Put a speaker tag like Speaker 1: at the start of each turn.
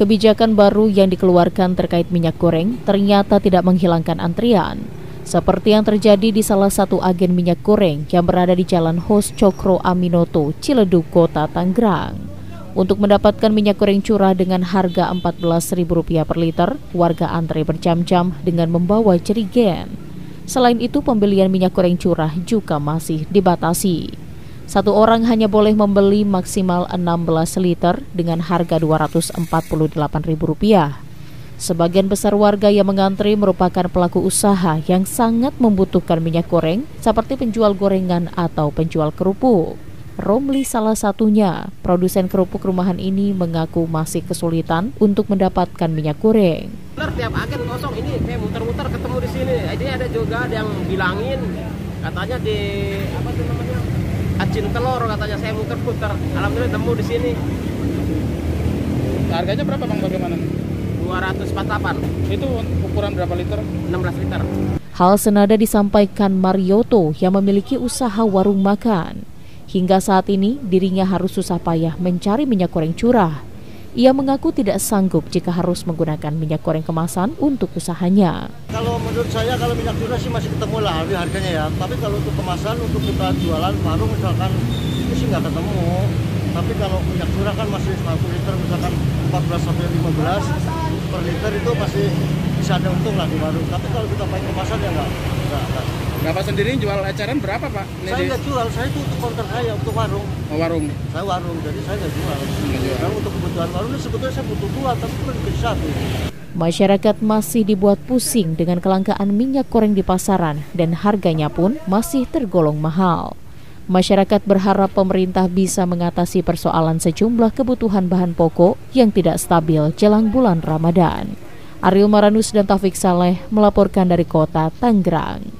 Speaker 1: Kebijakan baru yang dikeluarkan terkait minyak goreng ternyata tidak menghilangkan antrian. Seperti yang terjadi di salah satu agen minyak goreng yang berada di Jalan Hos Cokro Aminoto, Ciledug, Kota Tangerang. Untuk mendapatkan minyak goreng curah dengan harga Rp14.000 per liter, warga antre berjam-jam dengan membawa jerigen. Selain itu, pembelian minyak goreng curah juga masih dibatasi. Satu orang hanya boleh membeli maksimal 16 liter dengan harga Rp248.000. Sebagian besar warga yang mengantri merupakan pelaku usaha yang sangat membutuhkan minyak goreng seperti penjual gorengan atau penjual kerupuk. Romli salah satunya, produsen kerupuk rumahan ini mengaku masih kesulitan untuk mendapatkan minyak goreng.
Speaker 2: Tiap agen kosong ini kayak muter-muter ketemu di sini. Jadi ada juga yang bilangin katanya di apa acin telur katanya. Saya muter-muter alhamdulillah nemu di sini.
Speaker 3: Harganya berapa bang? Bagaimana?
Speaker 2: 248
Speaker 3: itu ukuran berapa liter?
Speaker 2: 16 liter.
Speaker 1: Hal senada disampaikan Marioto yang memiliki usaha warung makan. Hingga saat ini dirinya harus susah payah mencari minyak goreng curah ia mengaku tidak sanggup jika harus menggunakan minyak goreng kemasan untuk usahanya.
Speaker 4: Kalau menurut saya kalau minyak curah sih masih ketemu lah harganya ya. Tapi kalau untuk kemasan untuk kita jualan warung misalkan itu sih nggak ketemu. Tapi kalau minyak curah kan masih 1 liter misalkan 14 sampai 15 per liter itu masih bisa ada untung lah di warung. Tapi kalau kita pakai kemasan ya nggak.
Speaker 3: Bapak sendiri jual eceran berapa Pak?
Speaker 4: Ini saya nggak jual, saya itu untuk konter saya, untuk warung.
Speaker 3: Oh, warung?
Speaker 4: Saya warung, jadi saya nggak jual.
Speaker 1: Masyarakat masih dibuat pusing dengan kelangkaan minyak goreng di pasaran dan harganya pun masih tergolong mahal. Masyarakat berharap pemerintah bisa mengatasi persoalan sejumlah kebutuhan bahan pokok yang tidak stabil jelang bulan Ramadan. Ariel Maranus dan Taufik Saleh melaporkan dari kota Tangerang.